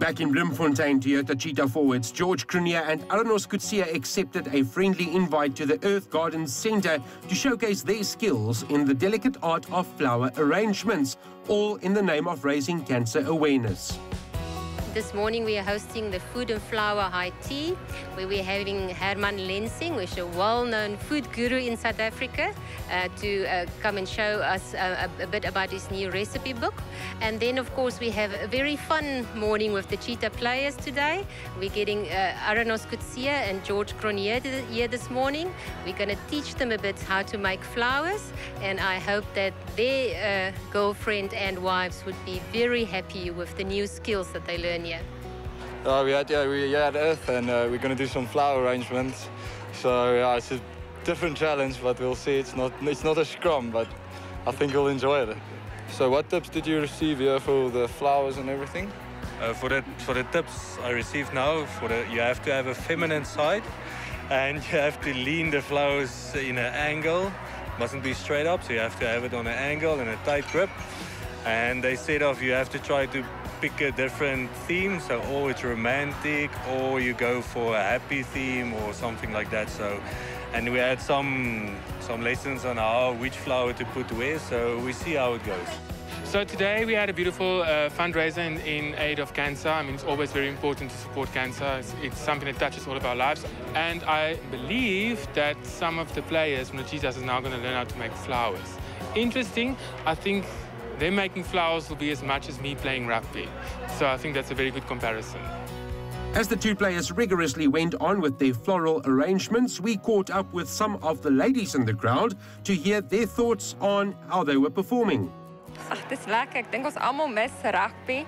Back in Bloemfontein, Toyota Cheetah forwards George Cronje and Aranos Coetzee accepted a friendly invite to the Urth Gardens Centre to showcase their skills in the delicate art of flower arrangements, all in the name of raising cancer awareness. This morning we are hosting the Food and Flower High Tea, where we're having Herman Lensing, which is a well-known food guru in South Africa, uh, to uh, come and show us a, a, bit about his new recipe book. And then, of course, we have a very fun morning with the Cheetah players today. We're getting uh, Aranos Coetzee and George Cronje here this morning. We're going to teach them a bit how to make flowers, and I hope that their uh, girlfriend and wives would be very happy with the new skills that they learn Kenya? Uh, we had yeah we had Urth and uh, we're gonna do some flower arrangements. So yeah, it's a different challenge, but we'll see. It's not it's not a scrum, but I think you'll enjoy it. So what tips did you receive here for the flowers and everything? Uh, for the for the tips I received now, for the you have to have a feminine side, and you have to lean the flowers in an angle. Mustn't be straight up, so you have to have it on an angle and a tight grip. And they said of you have to try to pick a different theme, so or it's romantic, or you go for a happy theme or something like that. So, and we had some some lessons on how which flower to put where. So we see how it goes. So today we had a beautiful uh, fundraiser in, in, aid of cancer. I mean, it's always very important to support cancer. It's, it's, something that touches all of our lives. And I believe that some of the players from the Cheetahs are now going to learn how to make flowers. Interesting. I think them making flowers will be as much as me playing rugby. So I think that's a very good comparison. As the two players rigorously went on with their floral arrangements, we caught up with some of the ladies in the crowd to hear their thoughts on how they were performing. Ag, dis lekker. Ek dink ons almal mis rugby.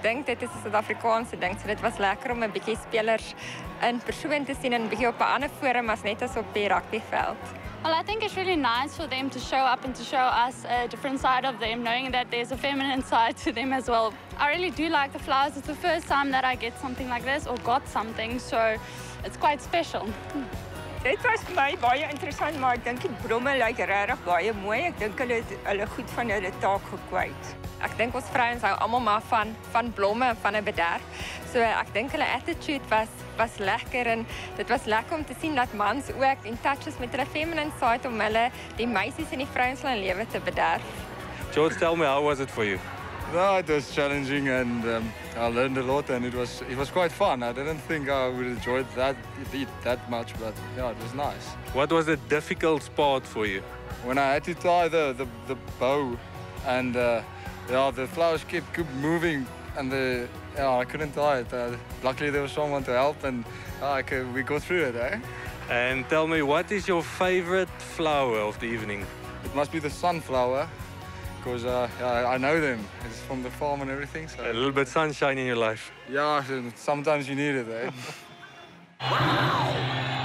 Dink dit is 'n Suid-Afrikaanse ding. So dit was lekker om 'n bietjie spelers in persoon te sien en 'n bietjie op 'n ander forum as net as op die rugbyveld. Well, I think it's really nice for them to show up and to show us a different side of them, knowing that there's a feminine side to them as well. I really do like the flowers. It's the first time that I get something like this or got something, so it's quite special. Hmm. Dit was vir my baie interessant, maar ek dink die blomme lyk regtig baie mooi. Ek dink hulle het hulle goed van hulle taak gekwyt. Ek dink ons vrouens hou almal maar van van blomme en van 'n bederf. So ek dink hulle attitude was was lekker en dit was lekker om te sien dat mans ook in touch is met hulle feminine side om hulle die meisies en die vrouens se lewe te bederf. George, tell me how was it for you? No, it was challenging and um, I learned a lot and it was it was quite fun. I didn't think I would enjoy that eat that much, but yeah, it was nice. What was the difficult part for you? When I had to tie the the, the bow and uh, yeah, the flowers kept, kept moving and the yeah, I couldn't tie it. Uh, luckily there was someone to help and uh, could, we go through it, eh? And tell me, what is your favorite flower of the evening? It must be the sunflower because uh, I know them. It's from the farm and everything. So. A little bit sunshine in your life. Yeah, sometimes you need it, eh? wow!